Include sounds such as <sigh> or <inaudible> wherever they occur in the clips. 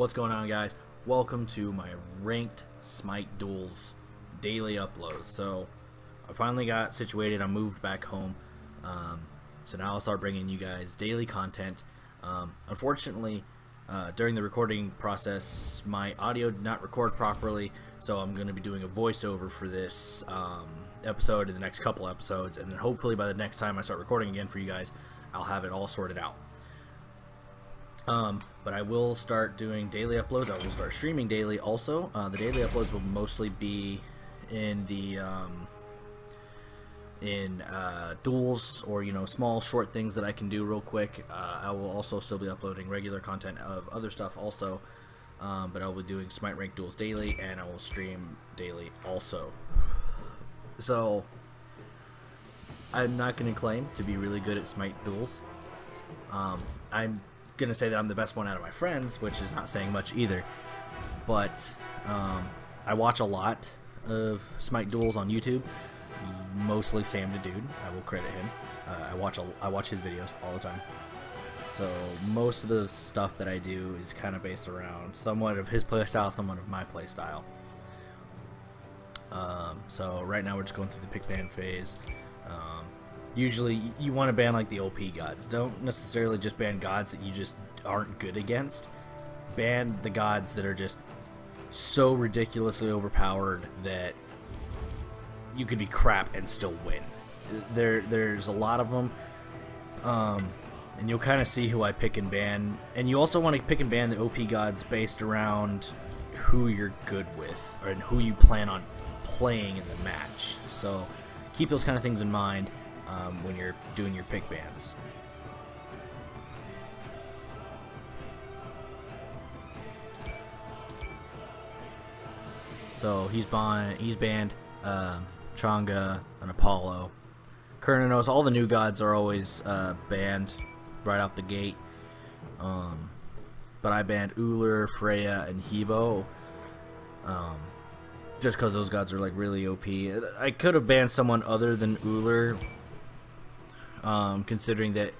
What's going on guys? Welcome to my ranked Smite Duels daily uploads. So I finally got situated, I moved back home. Um, so now I'll start bringing you guys daily content. Um, unfortunately, uh, during the recording process, my audio did not record properly, so I'm going to be doing a voiceover for this um, episode and the next couple episodes, and then hopefully by the next time I start recording again for you guys, I'll have it all sorted out. Um, but I will start doing daily uploads. I will start streaming daily also. Uh, the daily uploads will mostly be in the um, in uh, duels or you know small short things that I can do real quick. Uh, I will also still be uploading regular content of other stuff also. Um, but I'll be doing Smite Rank Duels daily and I will stream daily also. So I'm not going to claim to be really good at Smite Duels. Um, I'm gonna say that I'm the best one out of my friends, which is not saying much either. But um, I watch a lot of Smite duels on YouTube, mostly Sam the Dude. I will credit him. Uh, I watch a, I watch his videos all the time. So most of the stuff that I do is kind of based around somewhat of his playstyle, somewhat of my playstyle. Um, so right now we're just going through the pick ban phase. Um, usually you want to ban like the OP gods. Don't necessarily just ban gods that you just aren't good against. Ban the gods that are just so ridiculously overpowered that you could be crap and still win. There, there's a lot of them, um, and you'll kind of see who I pick and ban. And you also want to pick and ban the OP gods based around who you're good with and who you plan on playing in the match. So keep those kind of things in mind um, when you're doing your pick bans. So he's banned. He's banned uh, Chang'e and Apollo. Cernunnos, all the new gods are always uh, banned right out the gate. Um, but I banned Ullr, Freya, and He Bo. Um, just because those gods are like really OP. I could have banned someone other than Ullr um, considering that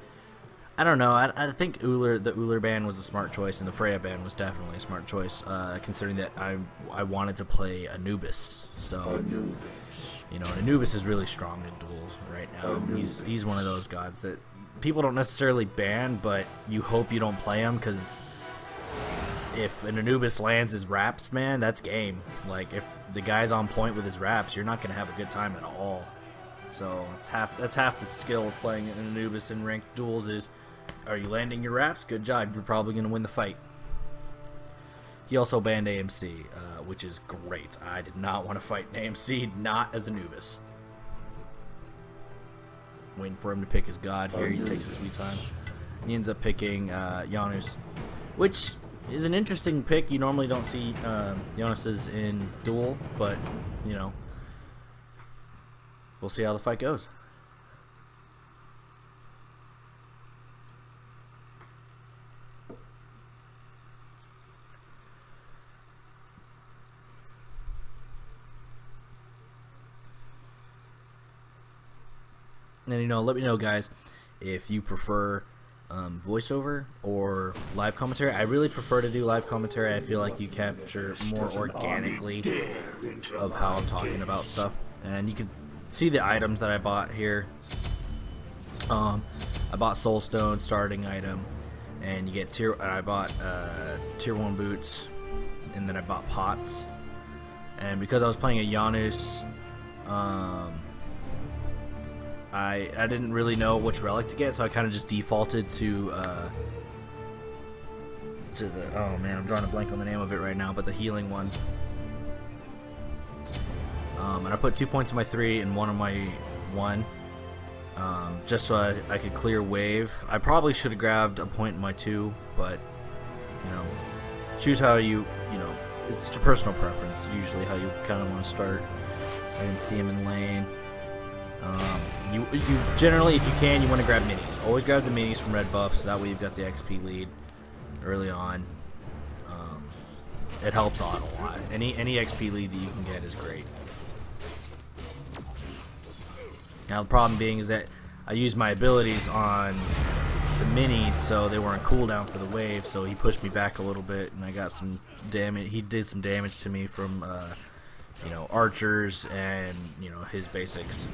I don't know. I, I think Ullr, the Ullr ban was a smart choice, and the Freya ban was definitely a smart choice. Uh, considering that I I wanted to play Anubis, so Anubis. you know Anubis is really strong in duels right now. Anubis. He's he's one of those gods that people don't necessarily ban, but you hope you don't play him because if an Anubis lands his wraps, man, that's game. Like if the guy's on point with his wraps, you're not gonna have a good time at all. So that's half that's half the skill of playing an Anubis in ranked duels is are you landing your wraps? Good job. You're probably going to win the fight. He also banned AMC, uh, which is great. I did not want to fight AMC, not as Anubis. Waiting for him to pick his god here. He takes his sweet time. He ends up picking uh, Janus, which is an interesting pick. You normally don't see uh, Janus's in duel, but, you know, we'll see how the fight goes. And you know, let me know, guys, if you prefer um, voiceover or live commentary. I really prefer to do live commentary. I feel like you capture more organically of how I'm talking about stuff, and you can see the items that I bought here. Um, I bought Soulstone starting item, and you get tier. I bought uh, tier one boots, and then I bought pots. And because I was playing a Janus, um, I I didn't really know which relic to get, so I kind of just defaulted to uh, to the. Oh man, I'm drawing a blank on the name of it right now, but the healing one. Um, and I put two points in my three and one on my one, um, just so I, I could clear wave. I probably should have grabbed a point in my two, but you know, choose how you you know. It's to personal preference. Usually, how you kind of want to start and see him in lane. Um, you, you generally, if you can, you want to grab minis. Always grab the minis from red buff, so that way you've got the XP lead early on. Um, it helps out a lot. Any any XP lead that you can get is great. Now the problem being is that I used my abilities on the minis, so they were on cooldown for the wave. So he pushed me back a little bit, and I got some damage. He did some damage to me from, uh, you know, archers and you know his basics.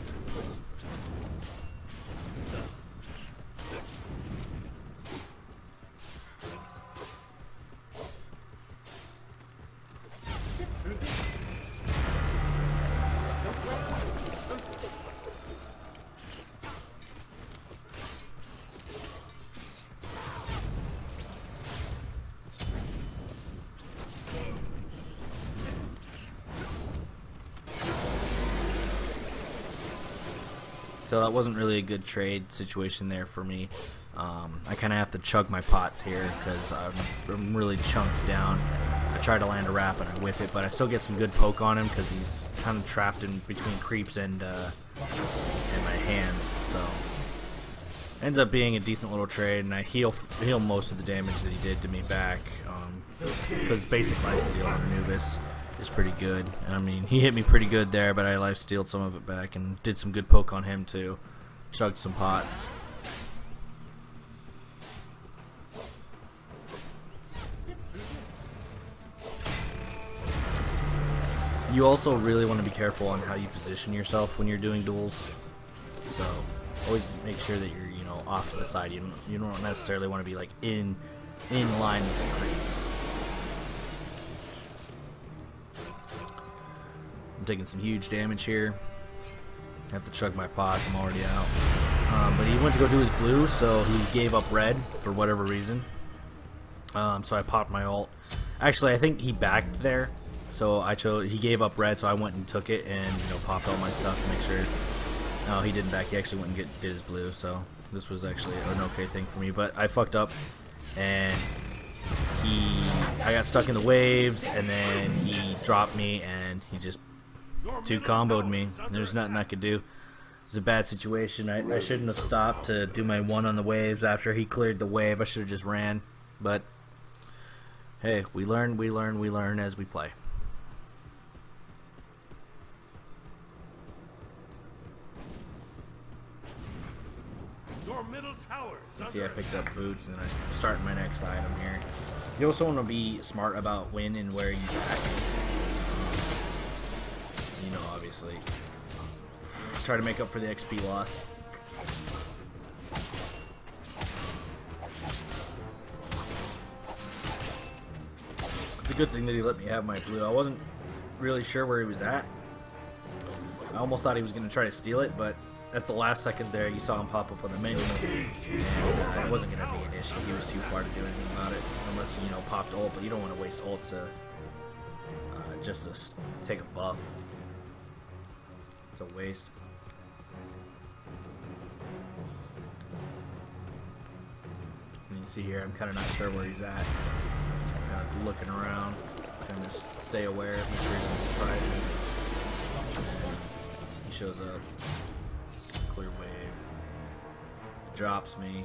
So that wasn't really a good trade situation there for me. Um, I kind of have to chug my pots here because I'm, I'm, really chunked down. I try to land a wrap and I whiff it, but I still get some good poke on him because he's kind of trapped in between creeps and, uh, and my hands. So ends up being a decent little trade, and I heal heal most of the damage that he did to me back because um, basic lifesteal on Anubis is pretty good. I mean, he hit me pretty good there, but I life stealed some of it back and did some good poke on him too. Chugged some pots. You also really want to be careful on how you position yourself when you're doing duels. So, always make sure that you're, you know, off to the side. You don't, you don't necessarily want to be like in in line with the creeps. Taking some huge damage here. I have to chug my pods. I'm already out. Um, but he went to go do his blue, so he gave up red for whatever reason. Um, so I popped my ult. Actually, I think he backed there. So I chose. He gave up red, so I went and took it and you know popped all my stuff to make sure. No, he didn't back. He actually went and get, did his blue. So this was actually an okay thing for me. But I fucked up, and he. I got stuck in the waves, and then he dropped me, and he just two comboed me. There's nothing I could do. It was a bad situation. I, I shouldn't have stopped to do my one on the waves after he cleared the wave. I should have just ran. But hey, we learn, we learn, we learn as we play. See, I picked up boots and I'm starting my next item here. You also want to be smart about when and where you act you obviously. Try to make up for the XP loss. It's a good thing that he let me have my blue. I wasn't really sure where he was at. I almost thought he was going to try to steal it, but at the last second there, you saw him pop up on the menu, and uh, it wasn't going to be an issue. He was too far to do anything about it, unless, you know, popped ult, but you don't want to waste ult to uh, just to take a buff. It's a waste. And you see here, I'm kind of not sure where he's at. So I'm kind of looking around, trying to stay aware, make sure he doesn't surprise me. He shows up, clear wave, it drops me,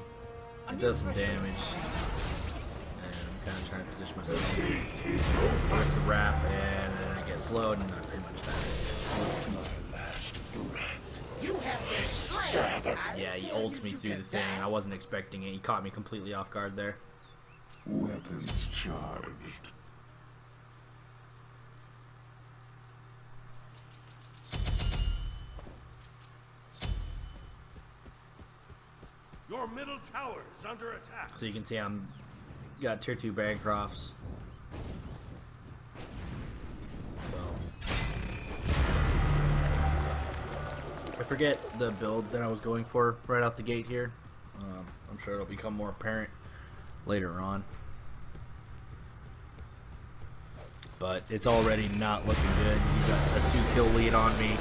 it does some damage, and I'm kind of trying to position myself with the wrap, and then I get slowed, and he ults me through the thing. I wasn't expecting it. He caught me completely off guard there. Weapons charged. Your middle tower is under attack. So you can see I'm got tier 2 Bancrofts. Forget the build that I was going for right out the gate here. Um, I'm sure it'll become more apparent later on. But it's already not looking good. He's got a two kill lead on me.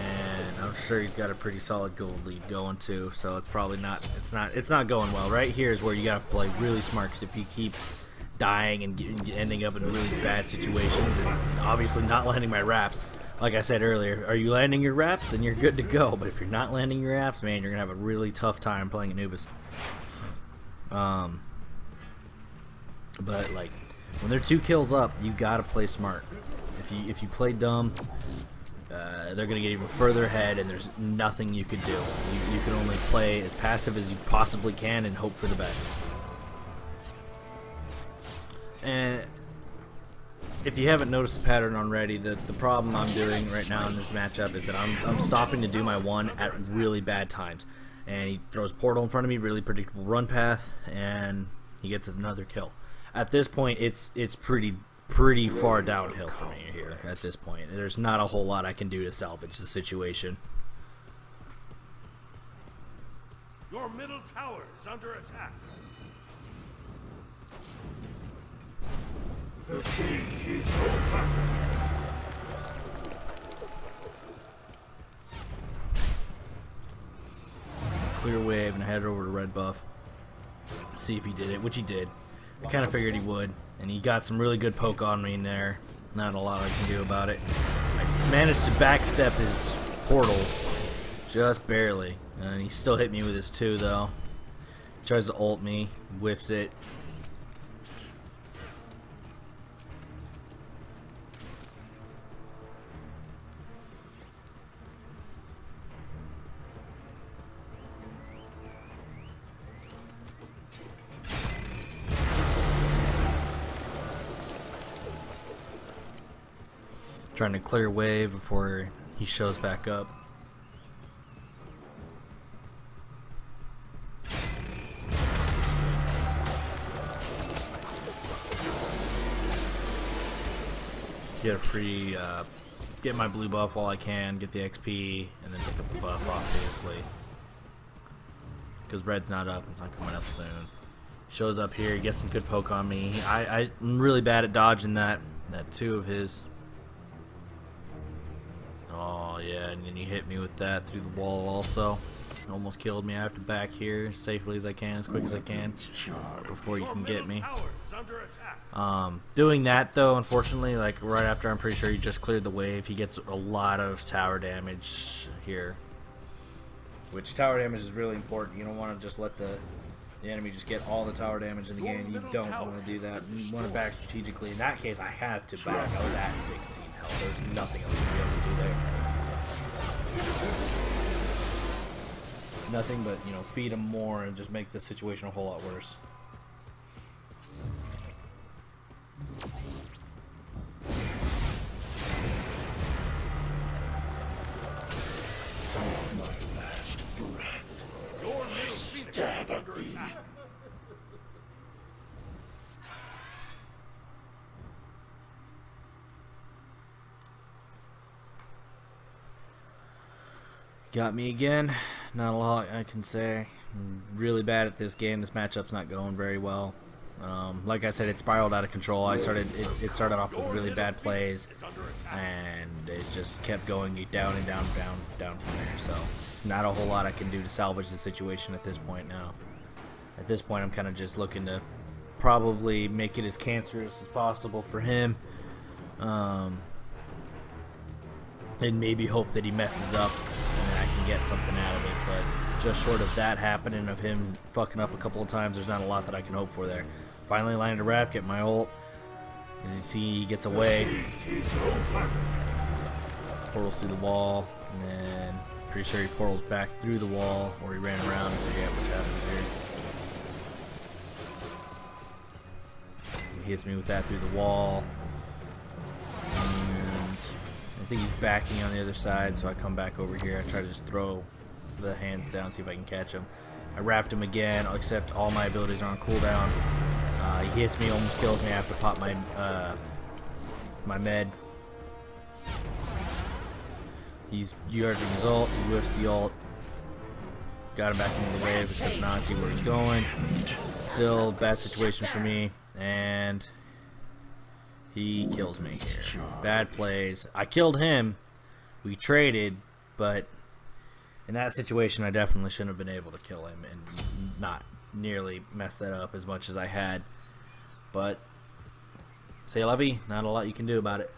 And I'm sure he's got a pretty solid gold lead going too. So it's probably not it's not it's not going well. Right here is where you gotta play really smart because if you keep dying and ending up in really bad situations and obviously not <laughs> landing my wraps like I said earlier, are you landing your wraps, then you're good to go. But if you're not landing your wraps, man, you're gonna have a really tough time playing Anubis. Um, but like when they're two kills up, you gotta play smart. If you if you play dumb, uh, they're going to get even further ahead, and there's nothing you could do. You, you can only play as passive as you possibly can and hope for the best. If you haven't noticed the pattern already, the, the problem I'm doing right now in this matchup is that I'm, I'm stopping to do my one at really bad times. And he throws portal in front of me, really predictable run path, and he gets another kill. At this point, it's it's pretty pretty far downhill for me here at this point. There's not a whole lot I can do to salvage the situation. Your middle tower is under attack. Clear wave and I over to red buff. See if he did it, which he did. I kind of figured he would, and he got some really good poke on me in there. Not a lot I can do about it. I managed to backstep his portal, just barely, and he still hit me with his two though. Tries to ult me, whiffs it. Trying to clear wave before he shows back up. Get a free, uh, get my blue buff while I can, get the XP, and then pick up the buff, obviously. Because red's not up, it's not coming up soon. Shows up here, gets some good poke on me. I, I'm really bad at dodging that, that two of his. Yeah, and then you hit me with that through the wall also. Almost killed me. I have to back here as safely as I can, as quick as I can, before you can get me. tower is under attack. Um, doing that though, unfortunately, like right after I'm pretty sure he just cleared the wave, he gets a lot of tower damage here. Which tower damage is really important. You don't want to just let the the enemy just get all the tower damage in the game. You don't want to do that. You want to back strategically. In that case, I had to back. I was at 16 health. There's nothing else to be able to do there. Nothing but you know feed them more and just make the situation a whole lot worse. Got me again. Not a lot I can say. I'm really bad at this game. This matchup's not going very well. Um, like I said, it spiraled out of control. I started. It, it started off with really bad plays, and it just kept going down and down, down, down from there. So, not a whole lot I can do to salvage the situation at this point now. At this point, I'm kind of just looking to probably make it as cancerous as possible for him. Um, and maybe hope that he messes up can get something out of it. But just short of that happening, of him fucking up a couple of times, there's not a lot that I can hope for there. Finally landed a wrap, get my ult. As you see, he gets away, portals through the wall, and then pretty sure he portals back through the wall, or he ran around, I forget what happens here. He hits me with that through the wall. Think he's backing on the other side, so I come back over here. I try to just throw the hands down, see if I can catch him. I wrapped him again, except all my abilities are on cooldown. Uh, he hits me, almost kills me. I have to pop my uh, my med. He's URing his ult, he whiffs the ult. Got him back into the wave, except now I see where he's going. Still bad situation for me, and he kills me here. Bad plays. I killed him. We traded, but in that situation, I definitely shouldn't have been able to kill him and not nearly mess that up as much as I had. But say Levy, not a lot you can do about it.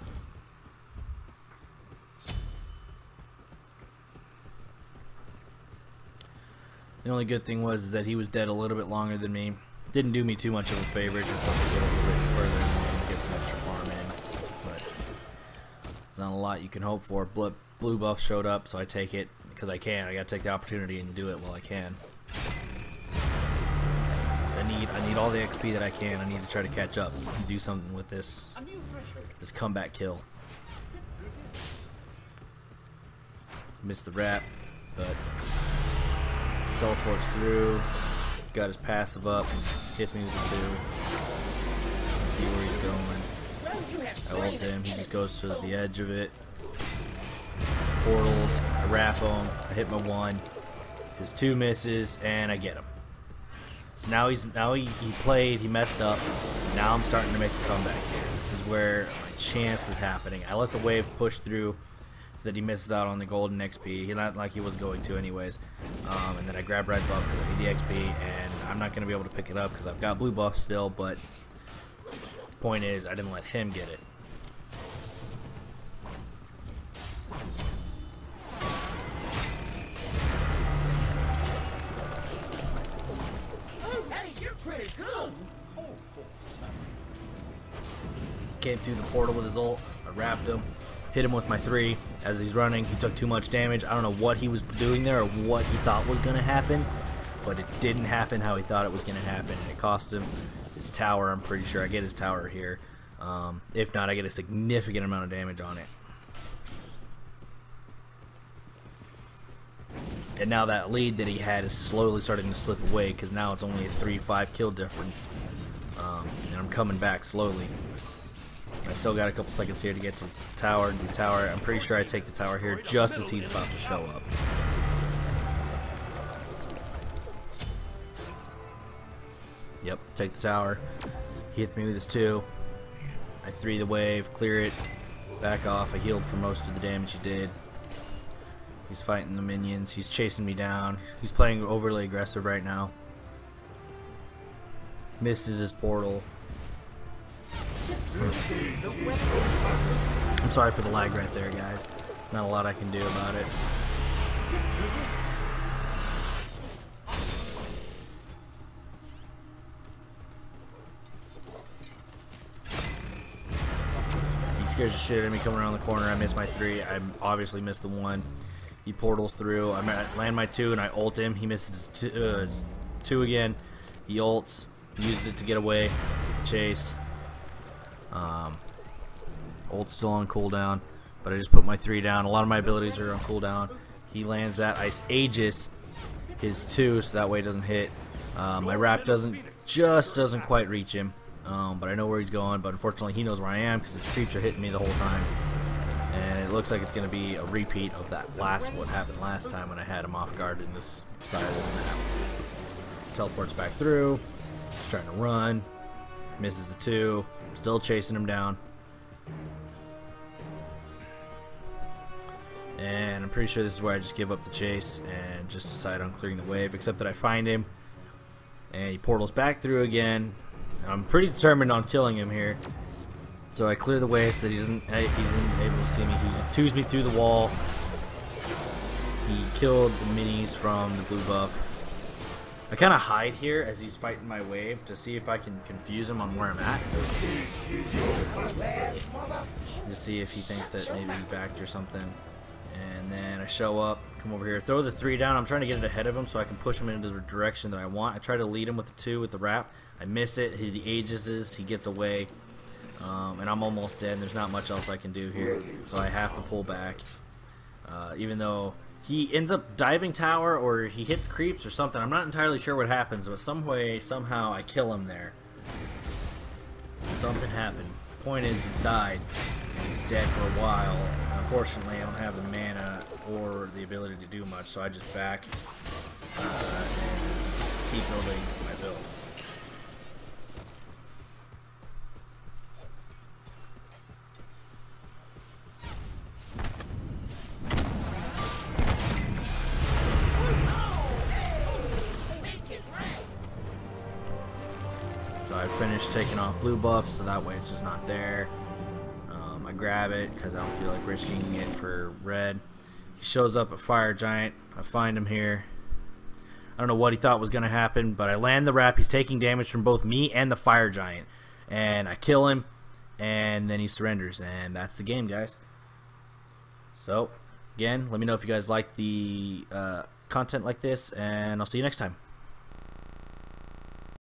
The only good thing was is that he was dead a little bit longer than me. Didn't do me too much of a favor, just get a little there's not a lot you can hope for. But blue buff showed up, so I take it because I can. I gotta take the opportunity and do it while I can. I need I need all the XP that I can. I need to try to catch up and do something with this this comeback kill. Missed the wrap, but teleports through. Got his passive up, hits me with the two. Let's see where he's going. I ult him. He just goes to the edge of it. Portals. I wrap him. I hit my one. His two misses, and I get him. So now he's now he, he played. He messed up. Now I'm starting to make a comeback here. This is where my chance is happening. I let the wave push through so that he misses out on the golden XP. He not like he was going to anyways. Um, and then I grab red buff because I need the XP, and I'm not going to be able to pick it up because I've got blue buff still. But point is, I didn't let him get it. Came through the portal with his ult. I wrapped him, hit him with my three. As he's running, he took too much damage. I don't know what he was doing there or what he thought was going to happen, but it didn't happen how he thought it was going to happen. It cost him his tower, I'm pretty sure. I get his tower here. Um, if not, I get a significant amount of damage on it. And now that lead that he had is slowly starting to slip away because now it's only a 3-5 kill difference. Um, and I'm coming back slowly. I still got a couple seconds here to get to tower and do tower. I'm pretty sure I take the tower here just as he's about to show up. Yep, take the tower. He hits me with his two. I three the wave, clear it, back off. I healed for most of the damage he did. He's fighting the minions. He's chasing me down. He's playing overly aggressive right now. Misses his portal. I'm sorry for the lag right there, guys. Not a lot I can do about it. He scares the shit out of me coming around the corner. I miss my three. I obviously missed the one. He portals through. I land my two and I ult him. He misses two, uh, two again. He ults. Uses it to get away. Chase. Um, ult's still on cooldown, but I just put my three down. A lot of my abilities are on cooldown. He lands that. Ice Aegis his two, so that way it doesn't hit. Um, my wrap doesn't just doesn't quite reach him, um, but I know where he's going. But unfortunately, he knows where I am because his creeps are hitting me the whole time. And it looks like it's going to be a repeat of that last what happened last time when I had him off guard in this side of the map. Teleports back through. Trying to run. Misses the two. Still chasing him down. And I'm pretty sure this is where I just give up the chase and just decide on clearing the wave, except that I find him. And he portals back through again. I'm pretty determined on killing him here. So I clear the wave so that he doesn't eh, he isn't able to see me. He twos me through the wall. He killed the minis from the blue buff. I kind of hide here as he's fighting my wave to see if I can confuse him on where I'm at. To see if he thinks that maybe he backed or something. And then I show up, come over here, throw the three down. I'm trying to get it ahead of him so I can push him into the direction that I want. I try to lead him with the two with the wrap. I miss it. He ages, he gets away. Um, and I'm almost dead. There's not much else I can do here. So I have to pull back. Uh, even though he ends up diving tower or he hits creeps or something. I'm not entirely sure what happens, but some way, somehow I kill him there. Something happened. Point is, he died. He's dead for a while. Unfortunately, I don't have the mana or the ability to do much, so I just back uh, and keep building my build. Finished taking off blue buff, so that way it's just not there. Um, I grab it because I don't feel like risking it for red. He shows up at Fire Giant. I find him here. I don't know what he thought was going to happen, but I land the wrap. He's taking damage from both me and the Fire Giant. And I kill him, and then he surrenders. And that's the game, guys. So, again, let me know if you guys like the uh, content like this, and I'll see you next time.